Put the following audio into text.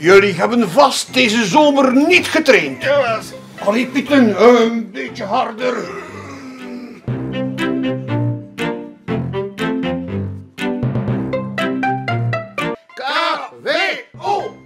Jullie hebben vast deze zomer niet getraind. Jawel. Allee, Pieten, eh, een beetje harder. K-W-O!